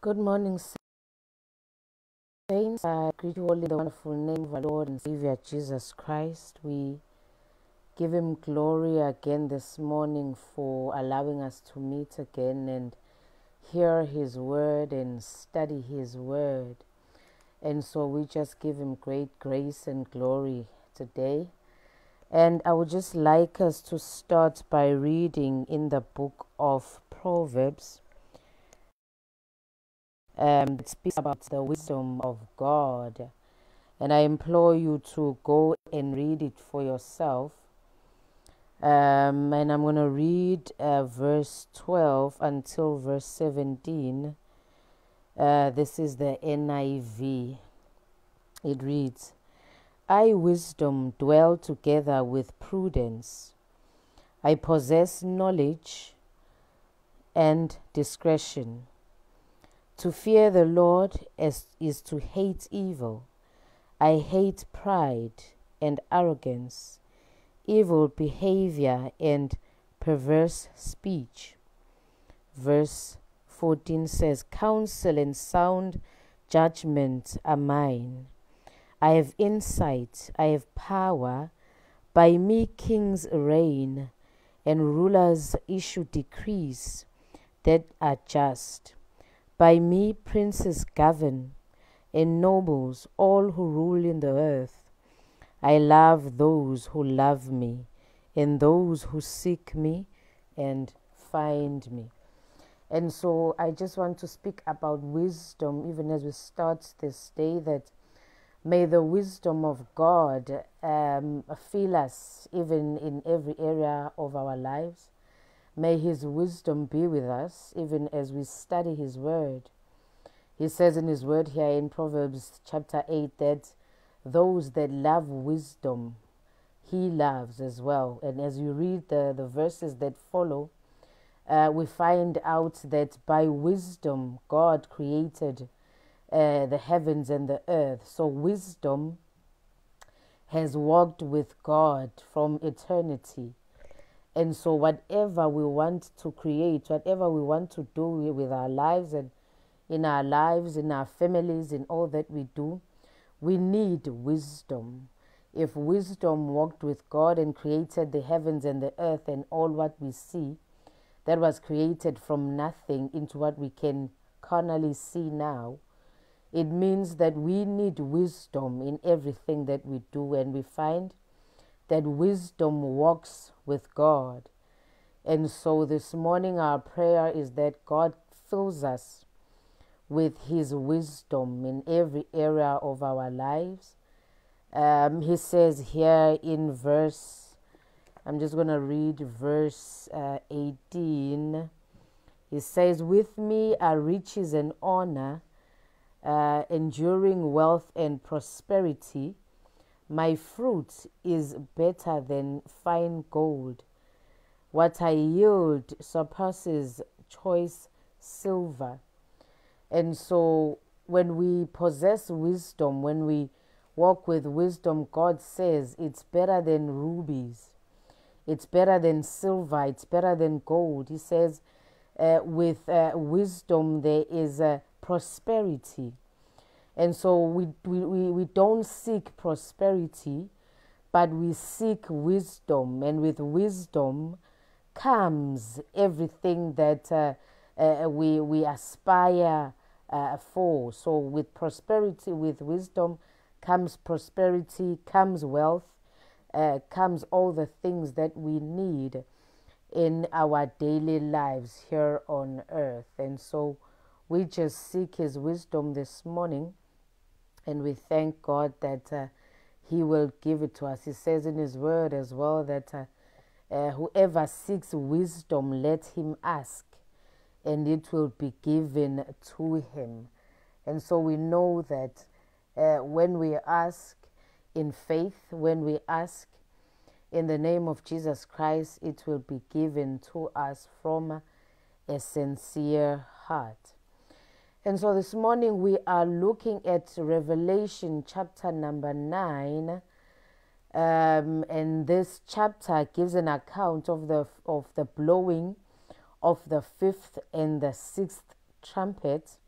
Good morning, saints. I greet you all in the wonderful name of our Lord and Savior Jesus Christ. We give Him glory again this morning for allowing us to meet again and hear His word and study His word. And so we just give Him great grace and glory today. And I would just like us to start by reading in the book of Proverbs um, speaks about the wisdom of God. And I implore you to go and read it for yourself. Um, and I'm going to read uh, verse 12 until verse 17. Uh, this is the NIV. It reads I, wisdom, dwell together with prudence. I possess knowledge and discretion. To fear the Lord is, is to hate evil. I hate pride and arrogance, evil behavior and perverse speech. Verse 14 says, Counsel and sound judgment are mine. I have insight, I have power. By me kings reign, and rulers issue decrees that are just. By me princes govern, and nobles all who rule in the earth. I love those who love me, and those who seek me and find me. And so I just want to speak about wisdom, even as we start this day, that may the wisdom of God um, fill us even in every area of our lives. May His wisdom be with us even as we study His word. He says in His word here in Proverbs chapter 8 that those that love wisdom, He loves as well. And as you read the, the verses that follow, uh, we find out that by wisdom God created uh, the heavens and the earth. So wisdom has walked with God from eternity. And so, whatever we want to create, whatever we want to do with our lives and in our lives, in our families, in all that we do, we need wisdom. If wisdom walked with God and created the heavens and the earth and all what we see, that was created from nothing into what we can carnally see now, it means that we need wisdom in everything that we do, and we find that wisdom walks with God. And so this morning, our prayer is that God fills us with His wisdom in every area of our lives. Um, he says here in verse, I'm just going to read verse uh, 18. He says, With me are riches and honor, uh, enduring wealth and prosperity. My fruit is better than fine gold. What I yield surpasses choice silver. And so, when we possess wisdom, when we walk with wisdom, God says it's better than rubies, it's better than silver, it's better than gold. He says, uh, with uh, wisdom, there is uh, prosperity. And so we, we, we don't seek prosperity, but we seek wisdom. And with wisdom comes everything that uh, uh, we, we aspire uh, for. So, with prosperity, with wisdom, comes prosperity, comes wealth, uh, comes all the things that we need in our daily lives here on earth. And so, we just seek His wisdom this morning and we thank God that uh, He will give it to us. He says in His word as well that uh, uh, whoever seeks wisdom, let him ask, and it will be given to him. And so we know that uh, when we ask in faith, when we ask in the name of Jesus Christ, it will be given to us from a sincere heart. And so this morning we are looking at Revelation chapter number 9. Um, and this chapter gives an account of the of the blowing of the fifth and the sixth trumpet.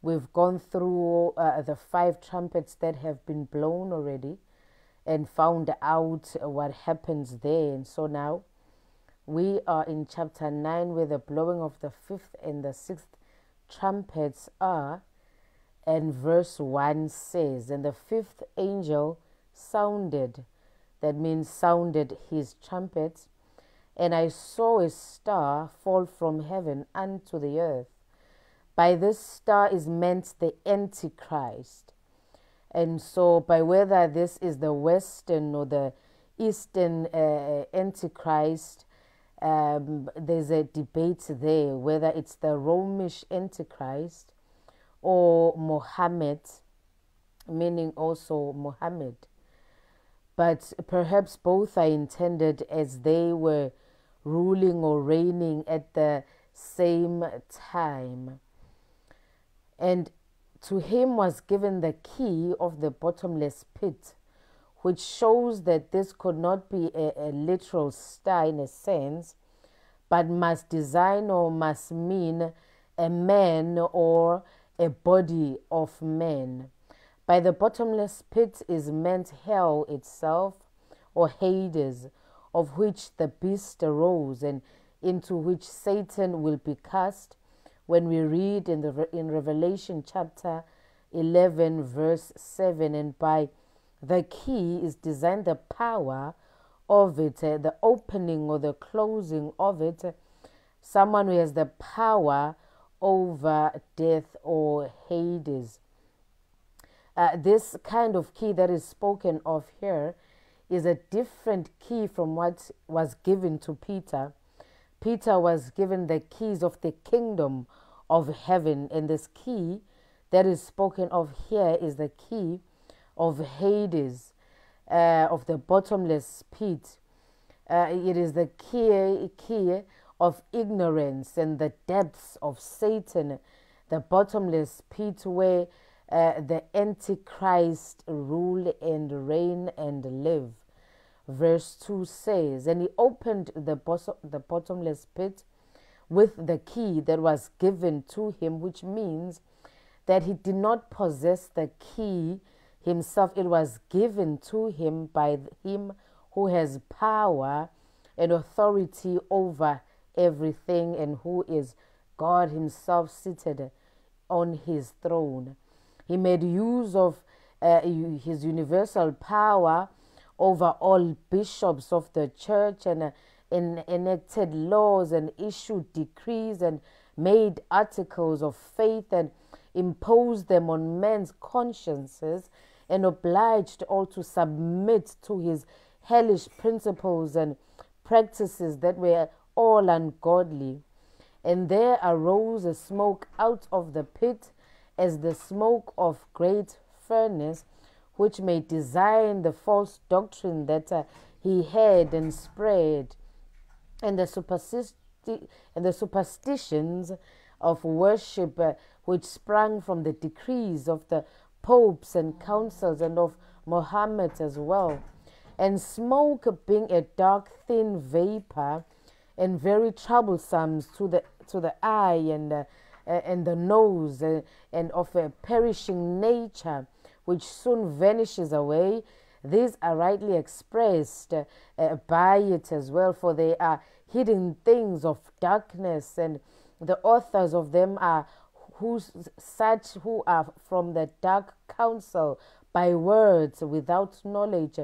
We've gone through uh, the five trumpets that have been blown already and found out what happens there. And so now we are in chapter 9 where the blowing of the fifth and the sixth trumpets are. And verse 1 says, And the fifth angel sounded, that means sounded his trumpet, and I saw a star fall from heaven unto the earth. By this star is meant the Antichrist. And so, by whether this is the Western or the Eastern uh, Antichrist, um, there's a debate there whether it's the Romish Antichrist or Mohammed, meaning also Mohammed. But perhaps both are intended as they were ruling or reigning at the same time. And to him was given the key of the bottomless pit, which shows that this could not be a, a literal star in a sense, but must design or must mean a man or a body of men. By the bottomless pit is meant hell itself or Hades, of which the beast arose and into which Satan will be cast when we read in the in Revelation chapter 11 verse 7 and by the key is designed the power of it uh, the opening or the closing of it. Someone who has the power over death or hades. Uh, this kind of key that is spoken of here is a different key from what was given to Peter. Peter was given the keys of the kingdom of heaven, and this key that is spoken of here is the key of Hades, uh, of the bottomless pit. Uh, it is the key, key of ignorance and the depths of Satan, the bottomless pit where uh, the Antichrist rule and reign and live verse 2 says, And he opened the, the bottomless pit with the key that was given to him, which means that he did not possess the key himself. It was given to him by him who has power and authority over everything and who is God Himself seated on His throne. He made use of uh, His universal power over all bishops of the church and uh, enacted laws and issued decrees and made articles of faith and imposed them on men's consciences and obliged all to submit to his hellish principles and practices that were all ungodly. And there arose a smoke out of the pit as the smoke of great furnace which may design the false doctrine that uh, he had and spread, and the, supersti- and the superstitions of worship uh, which sprang from the decrees of the popes and councils and of Mohammed as well. And smoke being a dark, thin vapor and very troublesome to the, to the eye and, uh, and the nose uh, and of a perishing nature which soon vanishes away. These are rightly expressed uh, by it as well, for they are hidden things of darkness, and the authors of them are who, such who are from the dark counsel by words without knowledge.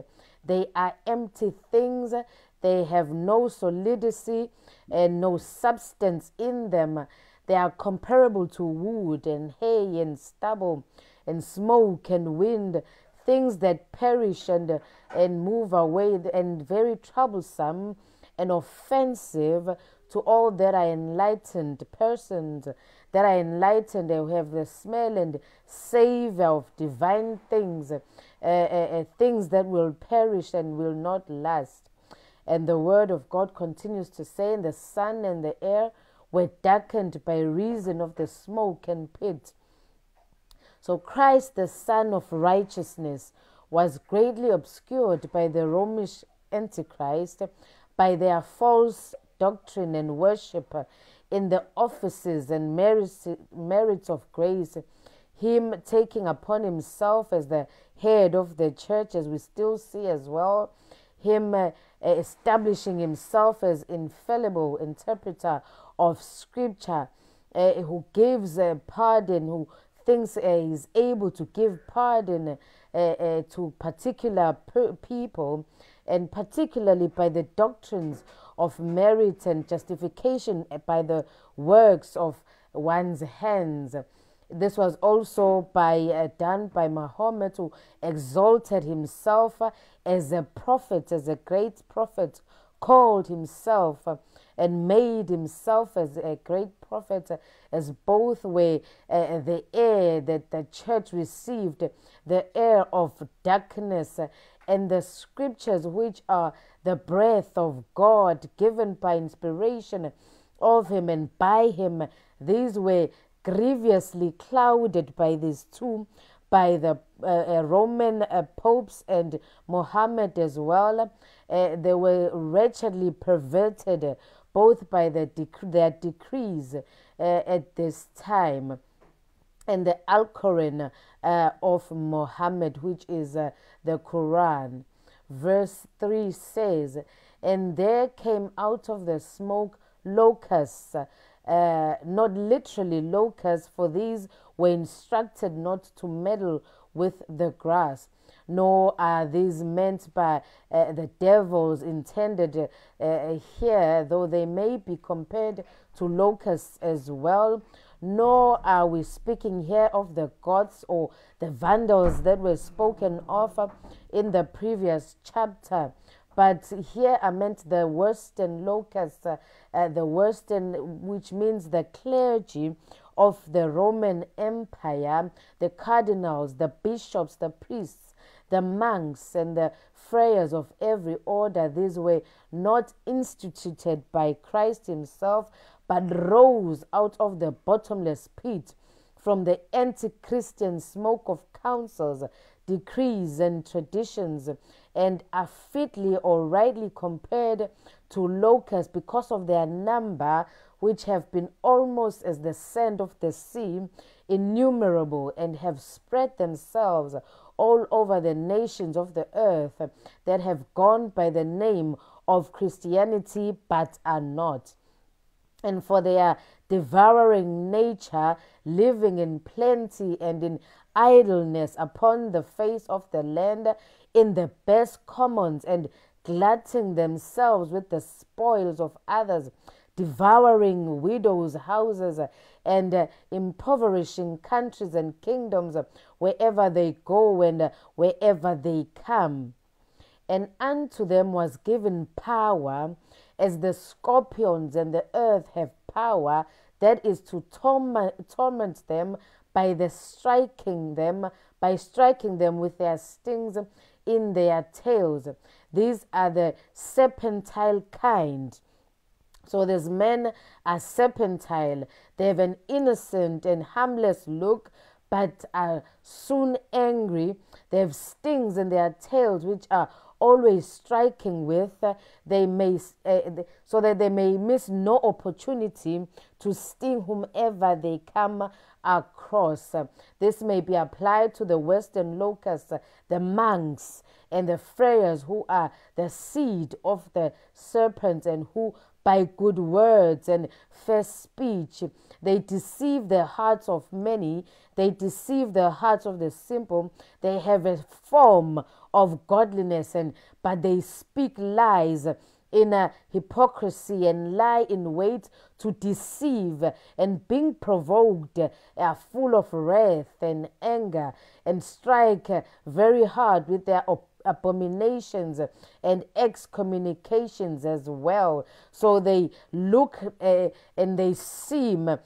They are empty things, they have no solidity and no substance in them. They are comparable to wood and hay and stubble and smoke and wind, things that perish and, and move away, and very troublesome and offensive to all that are enlightened persons, that are enlightened and have the smell and savor of divine things, uh, uh, uh, things that will perish and will not last. And the word of God continues to say, and the sun and the air were darkened by reason of the smoke and pit so Christ, the Sun of Righteousness, was greatly obscured by the Romish Antichrist, by their false doctrine and worship in the offices and merits, merits of grace him taking upon himself as the head of the church, as we still see as well, him uh, establishing himself as infallible interpreter of scripture, uh, who gives uh, pardon, who thinks uh, is able to give pardon uh, uh, to particular per- people, and particularly by the doctrines of merit and justification by the works of one's hands. This was also by uh, done by Muhammad, who exalted himself as a prophet, as a great prophet, called himself and made himself as a great prophet, as both were uh, the air that the church received, the air of darkness, and the scriptures, which are the breath of God given by inspiration of him and by him. These were grievously clouded by these two, by the uh, uh, Roman uh, popes and Mohammed as well. Uh, they were wretchedly perverted both by the dec- their decrees uh, at this time and the Al Quran uh, of Muhammad, which is the Quran. Verse 3 says, And there came out of the smoke locusts uh, not literally locusts, for these were instructed not to meddle with the grass, nor are these meant by uh, the devils intended uh, uh, here, though they may be compared to locusts as well. Nor are we speaking here of the Goths or the vandals that were spoken of in the previous chapter. But here I meant the western locus, uh, uh, the western, which means the clergy of the Roman Empire, the cardinals, the bishops, the priests, the monks, and the friars of every order. These were not instituted by Christ Himself, but rose out of the bottomless pit from the anti Christian smoke of councils, decrees, and traditions and are fitly or rightly compared to locusts because of their number, which have been almost as the sand of the sea, innumerable, and have spread themselves all over the nations of the earth that have gone by the name of Christianity but are not. And for their devouring nature, living in plenty and in idleness upon the face of the land, in the best commons and glutting themselves with the spoils of others, devouring widows' houses and uh, impoverishing countries and kingdoms wherever they go and uh, wherever they come. And unto them was given power, as the scorpions and the earth have power, that is to torment, torment them by the striking them, by striking them with their stings in their tails. These are the serpentile kind. So these men are serpentine. They have an innocent and harmless look, but are soon angry. They have stings in their tails, which are always striking with. they may uh, so that they may miss no opportunity to sting whomever they come across. This may be applied to the western locusts, the monks, and the friars who are the seed of the serpent and who by good words and fair speech. They deceive the hearts of many, they deceive the hearts of the simple. They have a form of godliness, and but they speak lies in a hypocrisy and lie in wait to deceive and being provoked are full of wrath and anger and strike very hard with their abominations and excommunications as well. So they look uh, and they seem uh,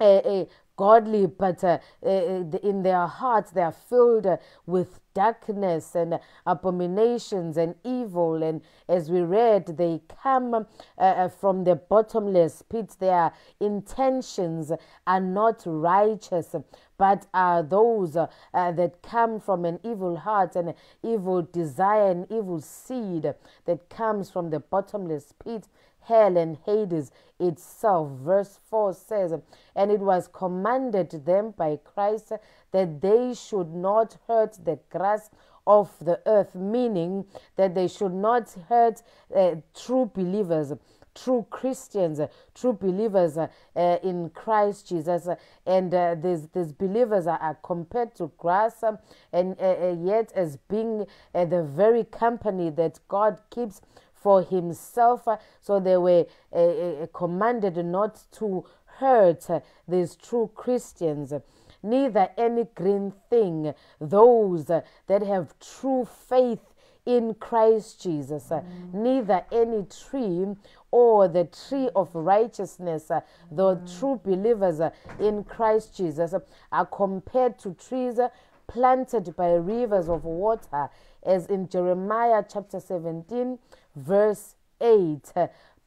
uh, godly, but uh, in their hearts they are filled with darkness and abominations and evil. And as we read, they come uh, from the bottomless pit. Their intentions are not righteous, but are those uh, that come from an evil heart and evil desire and evil seed that comes from the bottomless pit hell and Hades itself. Verse 4 says, And it was commanded them by Christ that they should not hurt the grass of the earth, meaning that they should not hurt uh, true believers true Christians, uh, true believers uh, uh, in Christ Jesus. and these, these believers are, are compared to grass um, and yet as being the very company that God keeps for himself. So they were commanded not to hurt these true Christians neither any green thing, those that have true faith in Christ Jesus, mm. neither any tree or the tree of righteousness, uh, the mm. true believers uh, in Christ Jesus, uh, are compared to trees uh, planted by rivers of water, as in Jeremiah chapter 17, verse 8.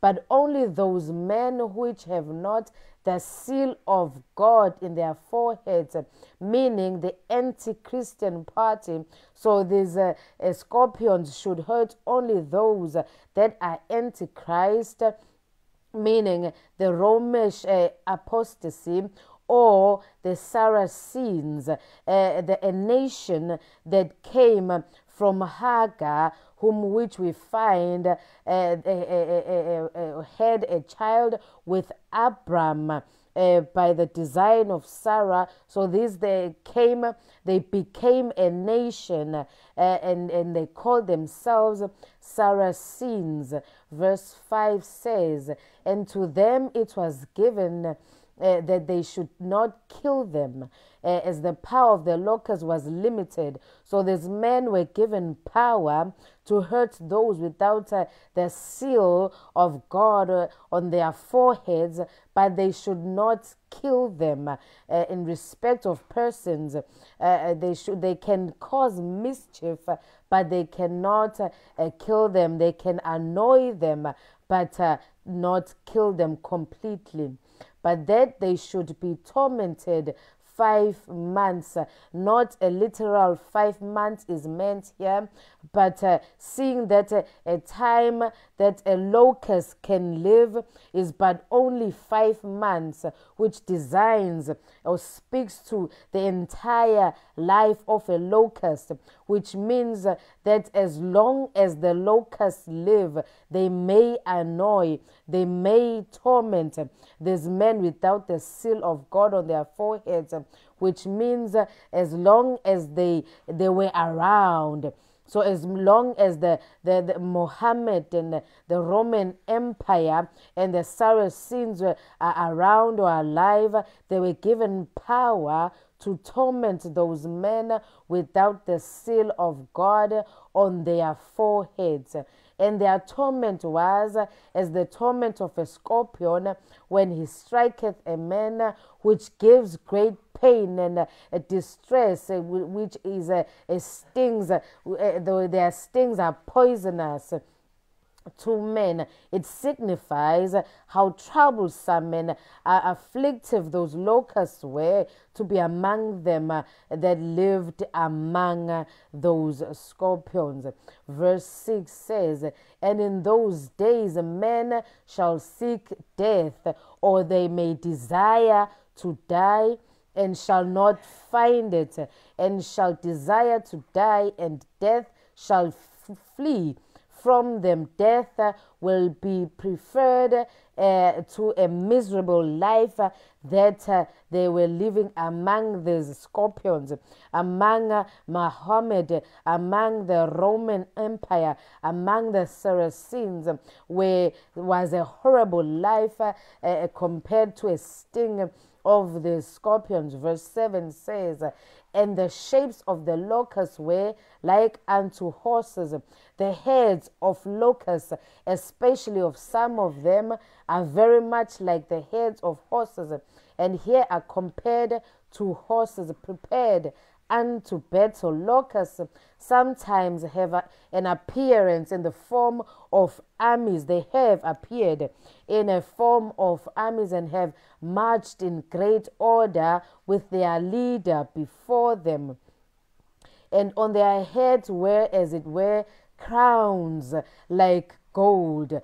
But only those men which have not the seal of God in their foreheads, meaning the anti Christian party. So these uh, uh, scorpions should hurt only those that are anti Christ, meaning the Romish uh, apostasy or the Saracens, uh, the, a nation that came from Hagar, whom which we find uh, had a child with Abram. Uh, by the design of Sarah. So these they came, they became a nation, uh, and and they called themselves Saracens. Verse five says, and to them it was given uh, that they should not kill them, uh, as the power of the locusts was limited. So these men were given power to hurt those without uh, the seal of God uh, on their foreheads, but they should not kill them uh, in respect of persons. Uh, they should they can cause mischief, but they cannot kill them. They can annoy them, but not kill them completely but that they should be tormented five months. Not a literal five months is meant here, but uh, seeing that uh, a time that a locust can live is but only five months, which designs or speaks to the entire life of a locust, which means that as long as the locusts live, they may annoy, they may torment these men without the seal of God on their foreheads, which means uh, as long as they they were around so as long as the, the, the Mohammed and the, the, Roman Empire and the Saracens were around or alive, they were given power to torment those men without the seal of God on their foreheads. And their torment was as the torment of a scorpion when he striketh a man, which gives great pain and uh, distress, uh, which is uh, stings, though their stings are poisonous to men. It signifies how troublesome and uh, afflictive those locusts were to be among them uh, that lived among uh, those scorpions. Verse 6 says, And in those days men shall seek death, or they may desire to die and shall not find it, and shall desire to die, and death shall f- flee from them. Death will be preferred uh, to a miserable life uh, that they were living among these scorpions, among uh, Muhammad, among the Roman Empire, among the Saracens, where was a horrible life uh, compared to a sting of the scorpions. Verse 7 says, And the shapes of the locusts were like unto horses. The heads of locusts, especially of some of them, are very much like the heads of horses, and here are compared to horses prepared unto battle. Locusts sometimes have a, an appearance in the form of armies. They have appeared in a form of armies and have marched in great order with their leader before them. And on their heads were, as it were, crowns like gold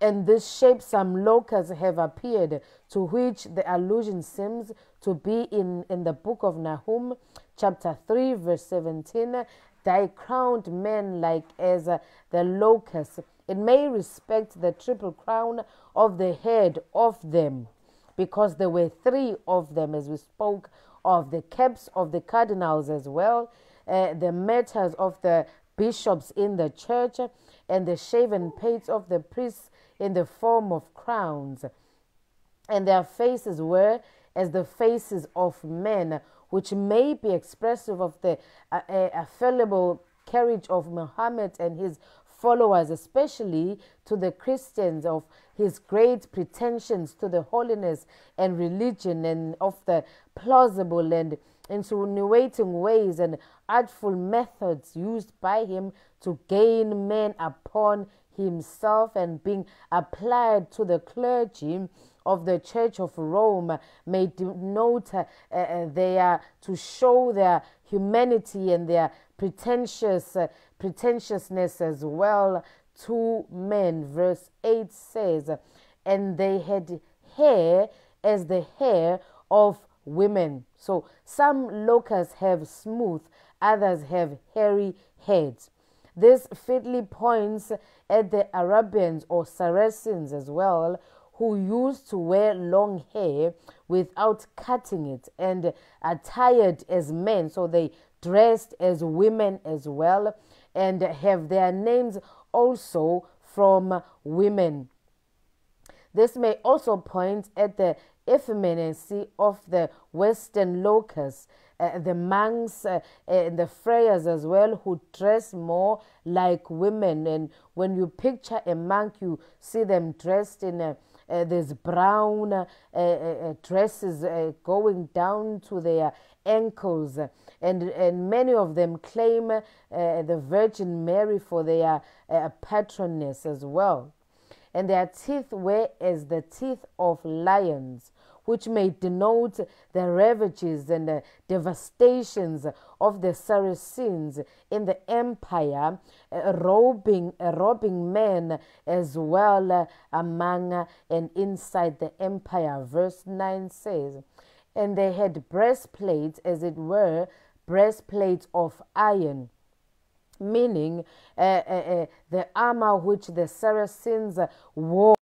and this shape some locusts have appeared, to which the allusion seems to be in, in the book of Nahum, chapter 3, verse 17. Thy crowned men like as the locust. It may respect the triple crown of the head of them, because there were three of them, as we spoke of the caps of the cardinals as well, uh, the mitres of the bishops in the church, and the shaven pates of the priests in the form of crowns. And their faces were as the faces of men, which may be expressive of the uh, uh, fallible carriage of Muhammad and his followers, especially to the Christians, of his great pretensions to the holiness and religion, and of the plausible and insinuating ways and artful methods used by him to gain men upon himself and being applied to the clergy of the Church of Rome may denote uh, uh, their to show their humanity and their pretentious uh, pretentiousness as well to men. Verse 8 says, And they had hair as the hair of women. So some locusts have smooth, others have hairy heads. This fitly points at the Arabians or Saracens as well, who used to wear long hair without cutting it and attired as men. So they dressed as women as well and have their names also from women. This may also point at the effeminacy of the Western locust, uh, the monks uh, and the friars as well, who dress more like women. And when you picture a monk, you see them dressed in a uh, there's brown uh, uh, uh dresses going down to their ankles, and and many of them claim the Virgin Mary for their patroness as well. And their teeth were as the teeth of lions, which may denote the ravages and the devastations of the Saracens in the empire, uh, robbing, uh, robbing men as well uh, among and inside the empire. Verse 9 says, And they had breastplates, as it were, breastplates of iron meaning uh, uh, uh, the armor which the Saracens wore.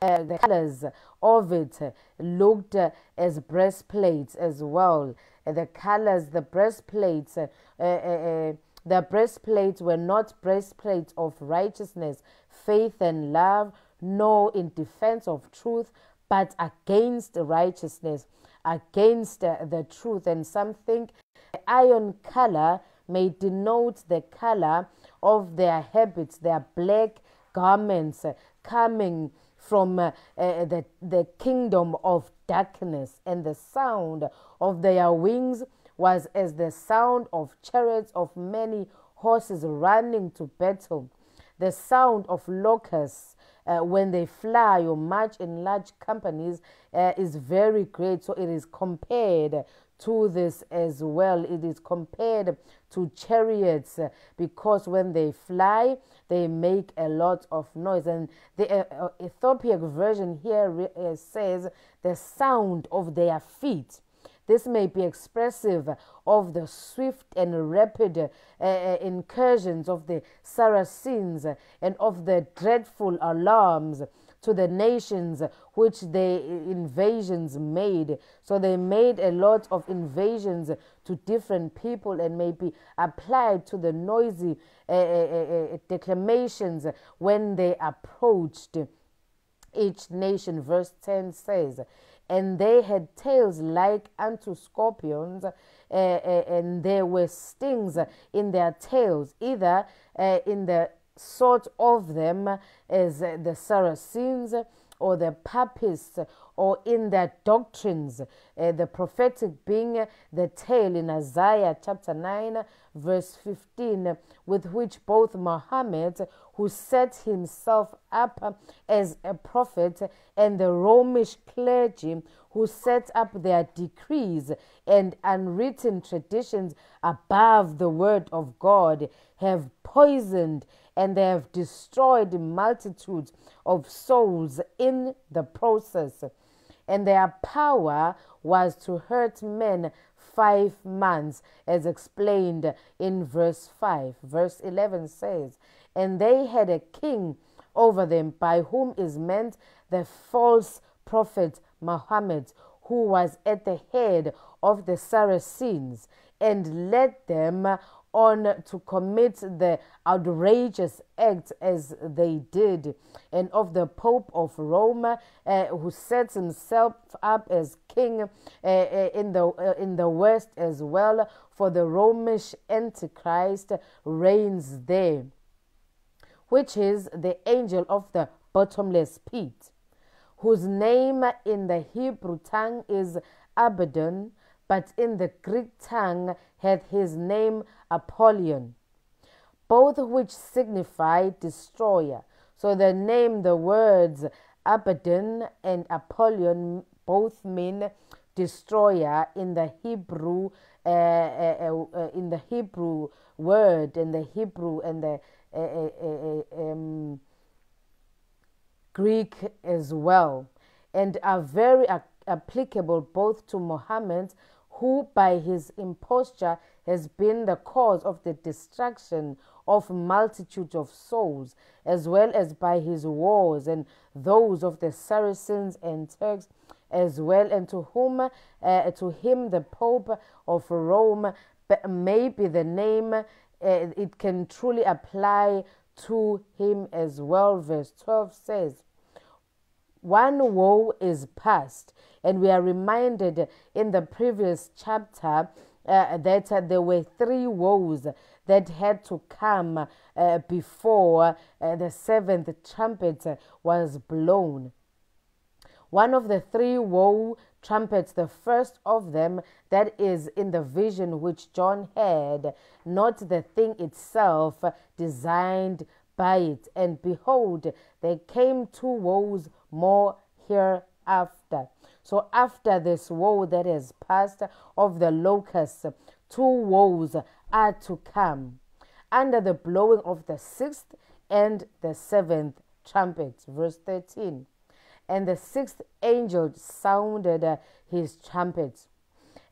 Uh, the colors of it looked uh, as breastplates as well. Uh, the colors, the breastplates, the breastplates were not breastplates of righteousness, faith, and love, nor in defense of truth, but against righteousness, against the truth. And some think the iron color may denote the color of their habits, their black garments coming from uh, uh, the, the kingdom of darkness, and the sound of their wings was as the sound of chariots of many horses running to battle. The sound of locusts uh, when they fly or march in large companies uh, is very great. So it is compared to this as well. It is compared to chariots uh, because when they fly, they make a lot of noise. And the uh, uh Ethiopic version here uh, says the sound of their feet. This may be expressive of the swift and rapid uh, uh incursions of the Saracens and of the dreadful alarms to the nations which the invasions made. So they made a lot of invasions to different people and may be applied to the noisy uh, uh, uh, declamations when they approached each nation. Verse 10 says, And they had tails like unto scorpions. Uh, and there were stings in their tails, either uh, in the sort of them as the Saracens or the papists or in their doctrines, uh, the prophetic being the tail in Isaiah chapter 9, verse 15, with which both Muhammad, who set himself up as a prophet, and the Romish clergy, who set up their decrees and unwritten traditions above the word of God, have poisoned and they have destroyed multitudes of souls in the process. And their power was to hurt men five months, as explained in verse 5. Verse 11 says, And they had a king over them, by whom is meant the false prophet Muhammad, who was at the head of the Saracens, and led them on to commit the outrageous act as they did, and of the Pope of Rome, uh, who sets himself up as king uh, uh in the uh, in the West as well, for the Romish Antichrist reigns there, which is the angel of the bottomless pit, whose name in the Hebrew tongue is Abaddon but in the Greek tongue hath his name Apollyon, both which signify destroyer. So the name, the words Abaddon and Apollyon both mean destroyer in the Hebrew, uh, uh, uh, in the Hebrew word, in the Hebrew and the uh, uh, uh, um, Greek as well, and are very applicable both to Muhammad who by his imposture has been the cause of the destruction of multitudes of souls, as well as by his wars and those of the Saracens and Turks, as well, and to whom, uh, to him, the Pope of Rome, may be the name, uh, it can truly apply to him as well. Verse 12 says, One woe is past and we are reminded in the previous chapter uh, that uh, there were three woes that had to come uh, before uh, the seventh trumpet was blown. One of the three woe trumpets, the first of them that is in the vision which John had, not the thing itself designed by it. And behold, there came two woes more hereafter. So after this woe that has passed of the locusts, two woes are to come under the blowing of the sixth and the seventh trumpets. Verse 13. And the sixth angel sounded his trumpet.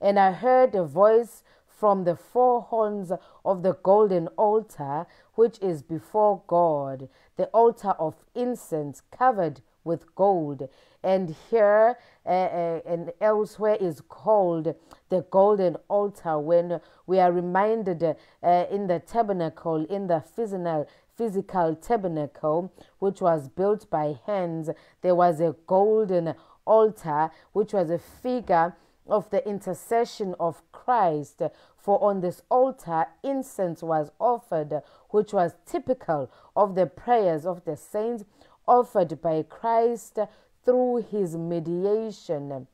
And I heard a voice from the four horns of the golden altar, which is before God, the altar of incense covered with gold. And here uh, uh, and elsewhere is called the golden altar when we are reminded uh, in the tabernacle, in the physical, physical tabernacle, which was built by hands, there was a golden altar, which was a figure of the intercession of Christ. For on this altar, incense was offered, which was typical of the prayers of the saints offered by Christ through his mediation.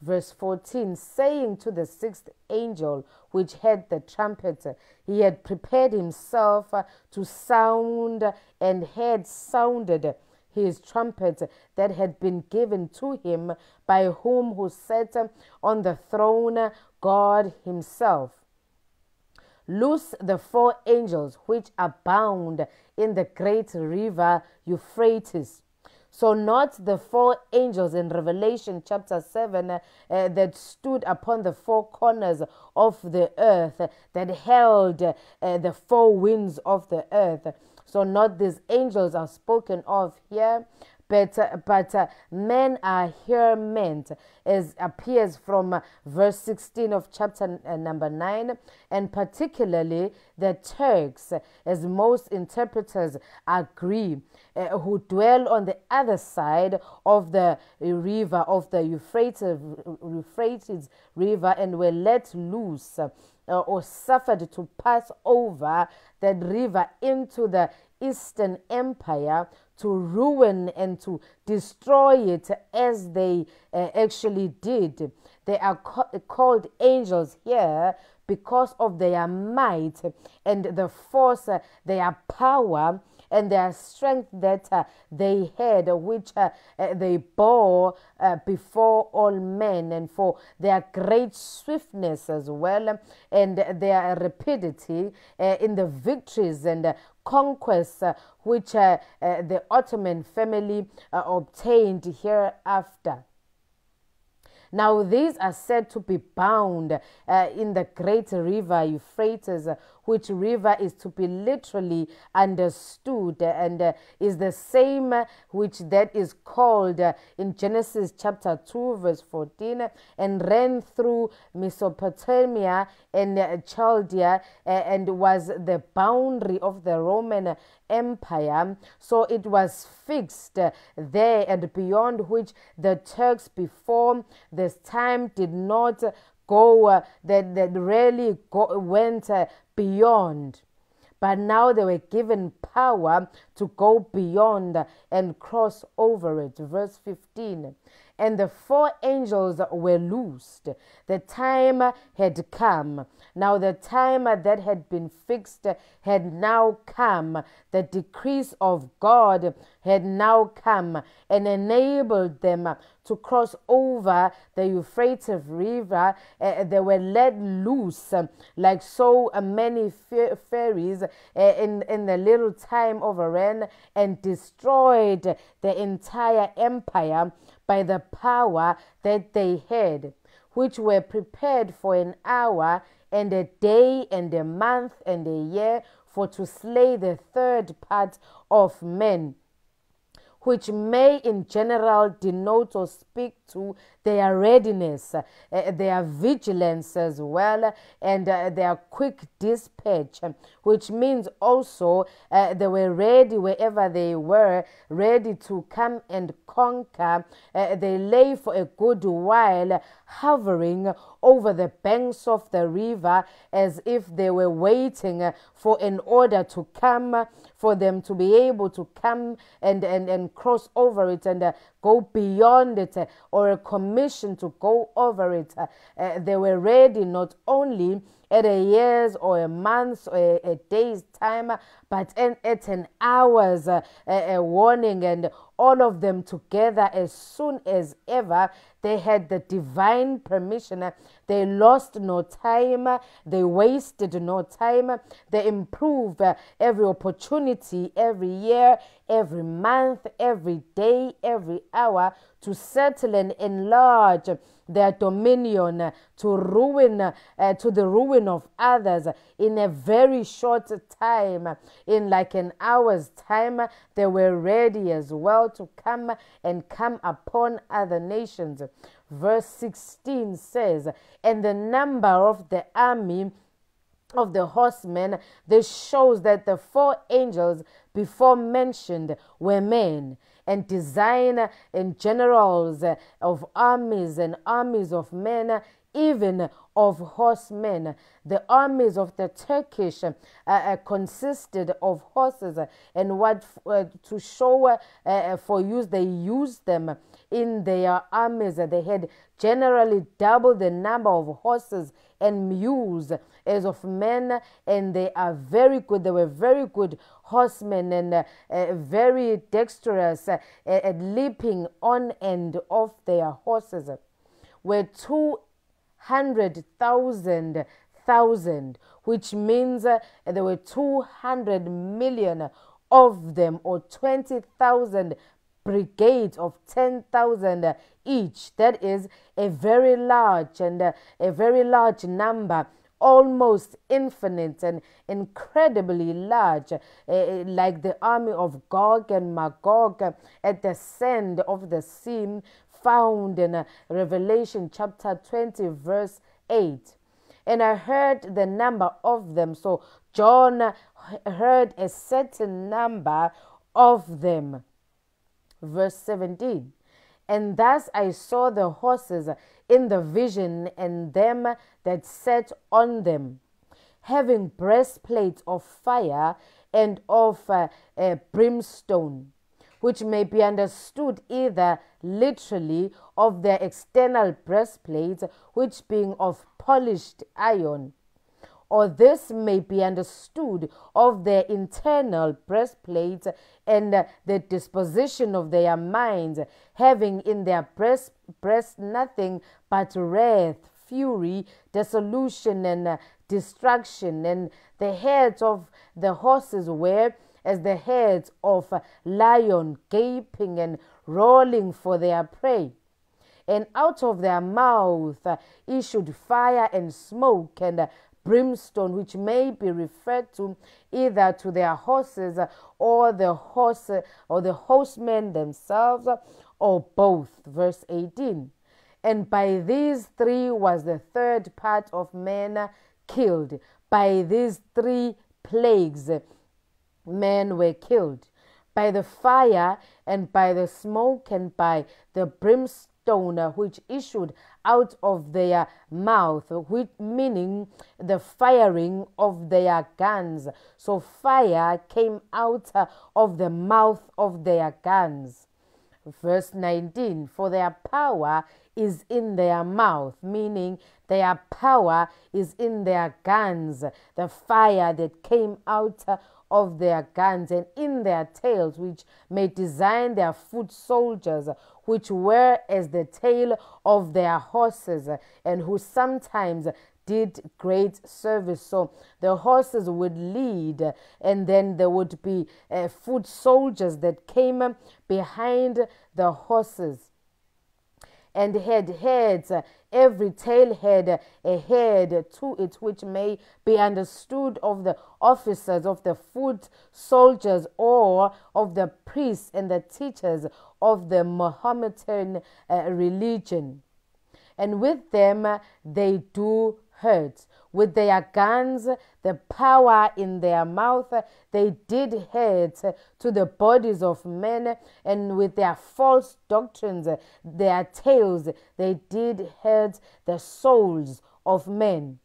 Verse 14, saying to the sixth angel which had the trumpet, he had prepared himself to sound and had sounded his trumpet that had been given to him by whom who sat on the throne, God himself. Loose the four angels which are bound in the great river Euphrates. So, not the four angels in Revelation chapter 7 uh, that stood upon the four corners of the earth, that held uh, the four winds of the earth. So, not these angels are spoken of here, but, uh, but uh, men are here meant, as appears from uh, verse 16 of chapter uh, number 9, and particularly the Turks, as most interpreters agree, uh, who dwell on the other side of the river, of the Euphrates, Euphrates River, and were let loose. Or suffered to pass over that river into the Eastern Empire to ruin and to destroy it as they uh, actually did. They are called angels here because of their might and the force, uh, their power, and their strength that uh, they had, which uh, uh, they bore uh, before all men, and for their great swiftness as well, and their rapidity uh, in the victories and conquests uh, which uh, uh, the Ottoman family obtained hereafter. Now, these are said to be bound uh, in the great river Euphrates, which river is to be literally understood and uh, is the same which that is called uh, in Genesis chapter 2, verse 14, and ran through Mesopotamia and uh, Chaldea and was the boundary of the Roman Empire. So it was fixed there and beyond which the Turks before this time did not go, uh, that, that really go, went uh, beyond. But now they were given power to go beyond and cross over it. Verse 15 and the four angels were loosed. The time had come. Now, the time that had been fixed had now come. The decrees of God had now come and enabled them to cross over the Euphrates River. Uh, they were let loose like so many fairies uh, in, in the little time rain and destroyed the entire empire by the power that they had, which were prepared for an hour and a day and a month and a year for to slay the third part of men which may in general denote or speak to their readiness, uh, their vigilance as well, and uh, their quick dispatch, which means also uh, they were ready wherever they were, ready to come and conquer. Uh, they lay for a good while, hovering over the banks of the river as if they were waiting for an order to come for them to be able to come and, and, and cross over it and uh, go beyond it uh, or a commission to go over it. Uh, uh they were ready not only at a year's or a month's or a, a day's time, but in, at an hour's uh, warning and all of them together as soon as ever they had the divine permission. They lost no time. They wasted no time. They improved every opportunity every year, every month, every day, every hour to settle and enlarge their dominion to ruin uh, to the ruin of others in a very short time. In like an hour's time they were ready as well to come and come upon other nations. Verse 16 says and the number of the army of the horsemen this shows that the four angels before mentioned were men and design and generals of armies and armies of men, even of horsemen. The armies of the Turkish uh, uh, consisted of horses, and what uh, to show uh, for use, they used them in their armies. They had generally double the number of horses and mules as of men, and they are very good. They were very good horsemen and uh, uh, very dexterous uh, at leaping on and off their horses. Were two hundred thousand thousand, which means uh, there were two hundred million of them, or twenty thousand brigades of 10,000 each. That is a very large and uh, a very large number almost infinite and incredibly large, uh, like the army of Gog and Magog at the sand of the sea, found in uh, Revelation chapter 20, verse 8. And I heard the number of them. So John heard a certain number of them. Verse 17. And thus I saw the horses in the vision and them that sat on them, having breastplates of fire and of uh, brimstone, which may be understood either literally of their external breastplates, which being of polished iron, or this may be understood of their internal breastplate and the disposition of their minds, having in their breast, breast nothing but wrath, fury, dissolution, and uh, destruction. And the heads of the horses were as the heads of a lion, gaping and rolling for their prey and out of their mouth issued fire and smoke and brimstone, which may be referred to either to their horses or the horse or the horsemen themselves, or both. Verse 18. And by these three was the third part of men killed. By these three plagues, men were killed. By the fire and by the smoke and by the brimstone stone which issued out of their mouth, which meaning the firing of their guns. So fire came out uh, of the mouth of their guns. Verse 19 For their power is in their mouth, meaning their power is in their guns. The fire that came out uh, of their guns and in their tails, which may design their foot soldiers, which were as the tail of their horses, and who sometimes did great service. So the horses would lead, and then there would be uh, foot soldiers that came behind the horses and had heads. Every tail had a head to it, which may be understood of the officers, of the foot soldiers, or of the priests and the teachers of the Mohammedan uh, religion. And with them they do hurt. With their guns, the power in their mouth, they did hurt to the bodies of men, and with their false doctrines, their tales, they did hurt the souls of men.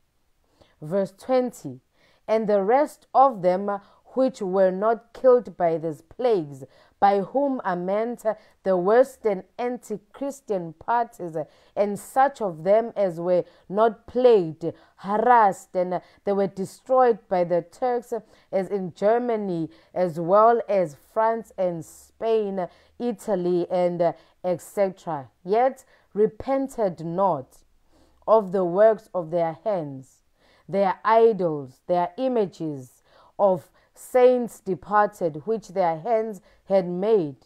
Verse 20 And the rest of them which were not killed by these plagues, by whom are meant the Western anti Christian parties, and such of them as were not plagued, harassed, and they were destroyed by the Turks, as in Germany, as well as France and Spain, Italy, and etc. Yet repented not of the works of their hands, their idols, their images of saints departed, which their hands had made.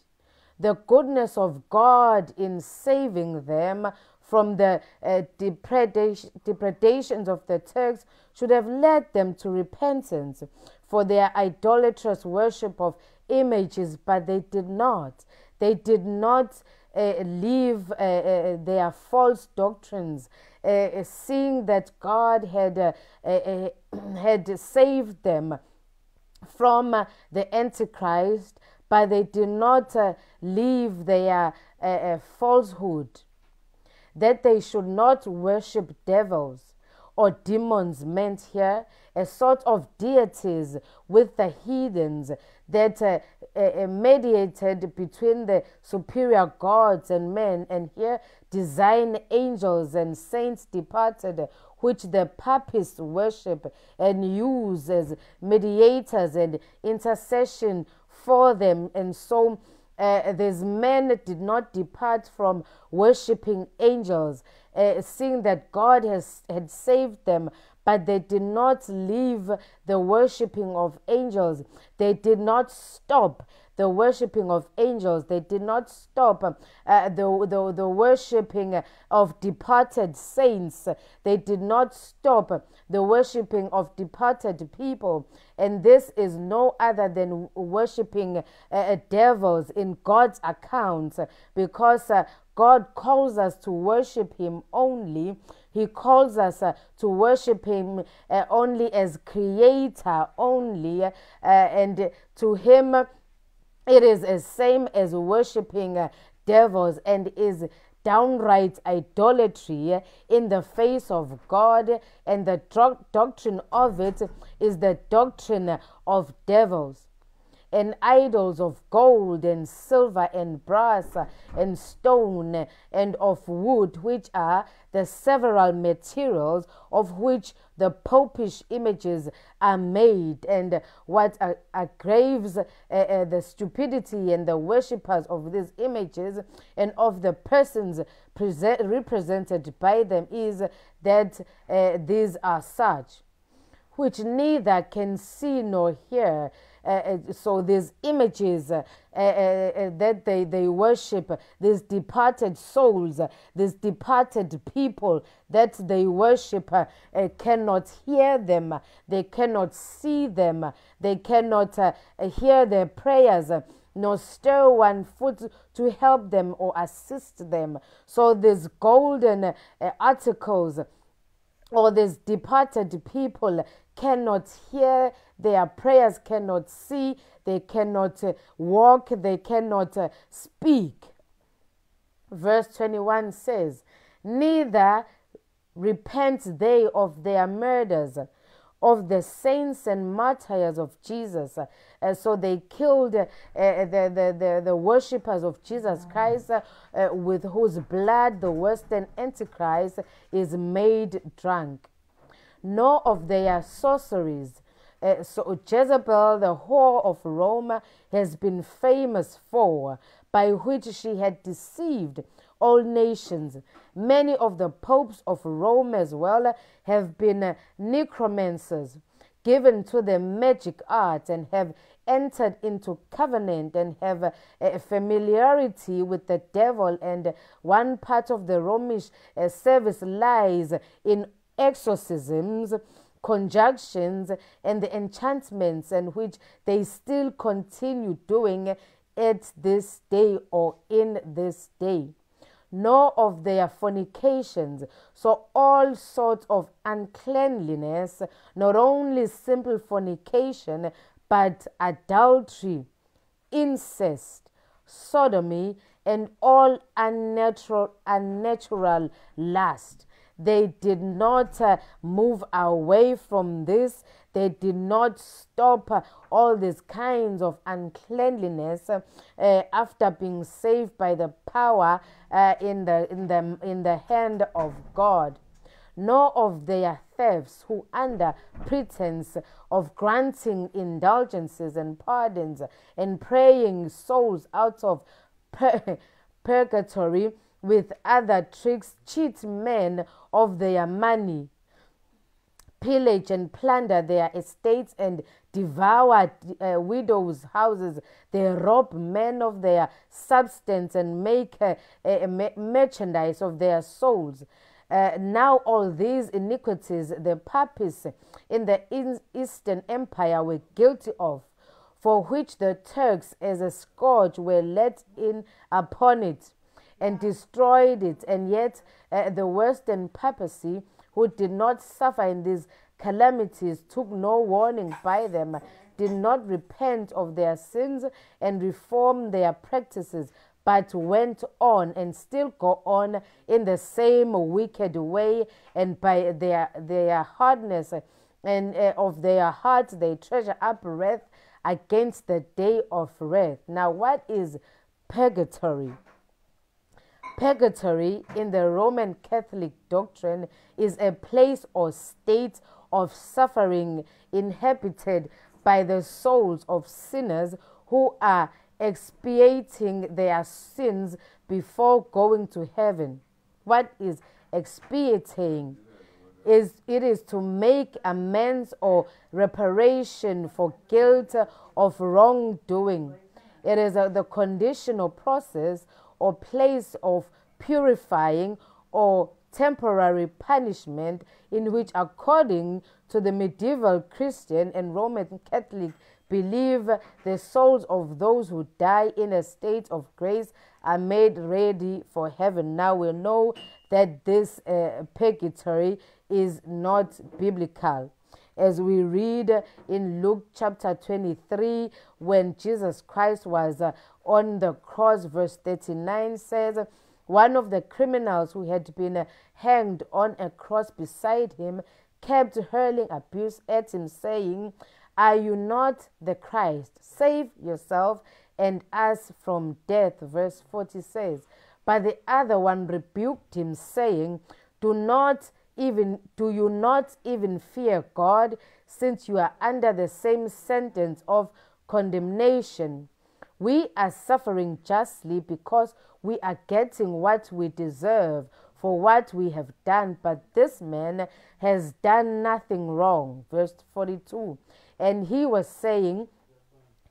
The goodness of God in saving them from the uh, depredation, depredations of the Turks should have led them to repentance for their idolatrous worship of images, but they did not. They did not uh, leave uh, uh their false doctrines, uh, seeing that God had, uh, had saved them from uh, the Antichrist, but they do not uh, leave their uh, uh, falsehood, that they should not worship devils or demons meant here a sort of deities with the heathens that uh, uh, mediated between the superior gods and men and here design angels and saints departed which the papists worship and use as mediators and intercession for them. And so uh, these men did not depart from worshiping angels, uh, seeing that God has had saved them but they did not leave the worshiping of angels. They did not stop the worshiping of angels. They did not stop uh, the, the, the worshiping of departed saints. They did not stop the worshiping of departed people. And this is no other than worshiping uh, uh devils in God's account because uh, God calls us to worship Him only. He calls us uh, to worship Him uh, only as Creator, only, uh, and to Him it is the same as worshiping uh, devils and is downright idolatry in the face of God, and the doctrine of it is the doctrine of devils. And idols of gold and silver and brass and stone and of wood, which are the several materials of which the popish images are made, and what aggraves uh, uh, the stupidity and the worshippers of these images and of the persons present, represented by them is that uh, these are such which neither can see nor hear Uh, uh, so these images uh, uh, that they, they worship, these departed souls, these departed people that they worship cannot hear them, they cannot see them, they cannot hear their prayers nor stir one foot to help them or assist them. So these golden uh, articles or these departed people cannot hear, their prayers cannot see, they cannot uh, walk, they cannot uh, speak. Verse 21 says, Neither repent they of their murders of the saints and martyrs of Jesus. Uh, so they killed uh, the, the, the, the worshippers of Jesus Christ, uh, with whose blood the Western Antichrist is made drunk nor of their sorceries. Uh, so Jezebel, the whore of Rome, has been famous for, by which she had deceived all nations. Many of the popes of Rome as well have been uh, necromancers, given to the magic art, and have entered into covenant and have a, a familiarity with the devil. And one part of the Romish service lies in exorcisms, conjunctions, and the enchantments, and which they still continue doing at this day or in this day, nor of their fornications. So, all sorts of uncleanliness, not only simple fornication, but adultery, incest, sodomy, and all unnatural, unnatural lust they did not uh, move away from this. They did not stop uh, all these kinds of uncleanliness uh, after being saved by the power uh, in, the, in, the, in the hand of God nor of their thefts, who under pretense of granting indulgences and pardons and praying souls out of pur- purgatory with other tricks cheat men of their money, pillage and plunder their estates, and devour uh, widows' houses. They rob men of their substance and make uh, merchandise of their souls. Uh, now all these iniquities the papists in the Eastern Empire were guilty of, for which the Turks as a scourge were let in upon it and destroyed it. And yet, uh, the Western papacy, who did not suffer in these calamities, took no warning by them, did not repent of their sins and reform their practices, but went on and still go on in the same wicked way, and by their their hardness and uh, of their hearts they treasure up wrath against the day of wrath. Now, what is purgatory? Purgatory in the Roman Catholic doctrine is a place or state of suffering inhabited by the souls of sinners who are expiating their sins before going to heaven. What is expiating? Is it is to make amends or reparation for guilt of wrongdoing. It is a, the conditional process or place of purifying or temporary punishment in which, according to the medieval Christian and Roman Catholic belief, the souls of those who die in a state of grace are made ready for heaven. Now we know that this uh, purgatory is not biblical as we read in Luke chapter 23, when Jesus Christ was uh, on the cross, verse 39 says, One of the criminals who had been hanged on a cross beside him kept hurling abuse at him, saying, Are you not the Christ? Save yourself and us from death. Verse 40 says, But the other one rebuked him, saying, Do not even do you not even fear God, since you are under the same sentence of condemnation? We are suffering justly because we are getting what we deserve for what we have done, but this man has done nothing wrong. Verse 42. And he was saying,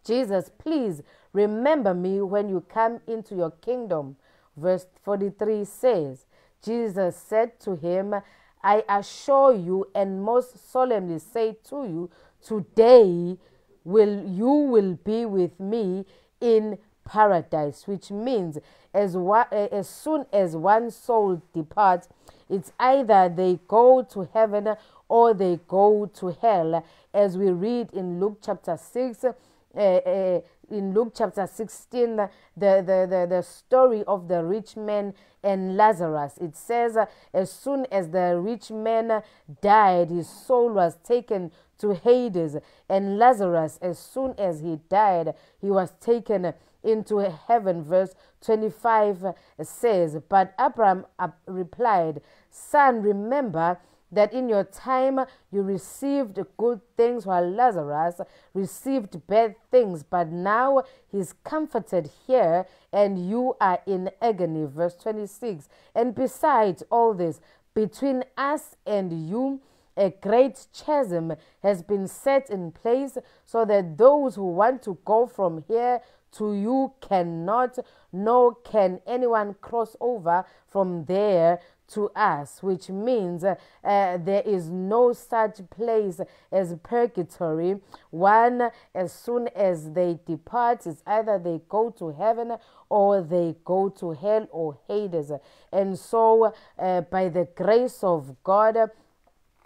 Jesus, please remember me when you come into your kingdom. Verse 43 says, Jesus said to him, I assure you and most solemnly say to you, today will you will be with me in paradise, which means as, as soon as one soul departs, it's either they go to heaven or they go to hell, as we read in Luke chapter 6. Uh, uh, in Luke chapter 16, the, the, the, the story of the rich man and Lazarus. It says, uh, as soon as the rich man died, his soul was taken to Hades, and Lazarus, as soon as he died, he was taken into heaven. Verse 25 says, But Abraham replied, Son, remember that in your time you received good things while Lazarus received bad things, but now he's comforted here and you are in agony. Verse 26. And besides all this, between us and you, a great chasm has been set in place so that those who want to go from here to you cannot, nor can anyone cross over from there to us, which means uh, there is no such place as purgatory. One, as soon as they depart, is either they go to heaven or they go to hell or Hades. And so, uh, by the grace of God,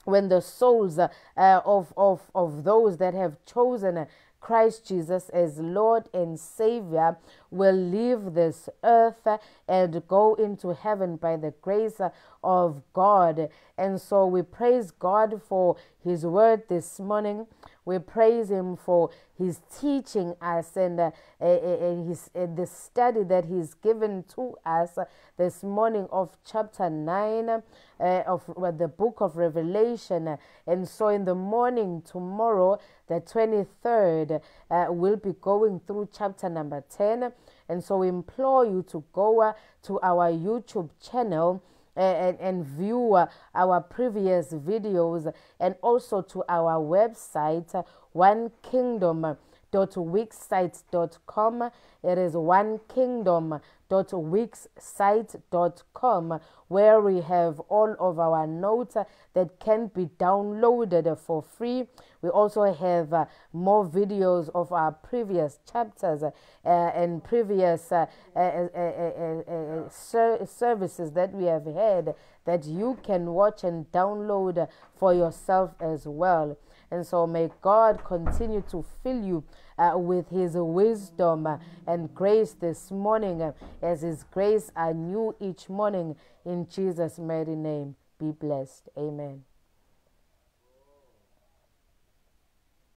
when the souls uh, of, of, of those that have chosen Christ Jesus as Lord and Savior will leave this earth and go into heaven by the grace of God. And so we praise God for His word this morning. We praise Him for His teaching us and, uh, and his, uh, the study that He's given to us this morning of chapter 9 uh, of the book of Revelation. And so in the morning, tomorrow, the 23rd, uh, we'll be going through chapter number 10. And so we implore you to go uh, to our YouTube channel and, and view uh, our previous videos and also to our website, Wone Kingdom www.wixsite.com. It is wone kingdom.wixsite.com where we have all of our notes that can be downloaded for free. We also have uh, more videos of our previous chapters uh, and previous uh, uh, uh, uh services that we have had that you can watch and download for yourself as well. And so may God continue to fill you uh, with His wisdom and grace this morning, uh, as His grace are new each morning. In Jesus' mighty name, be blessed. Amen.